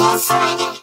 That's Friday.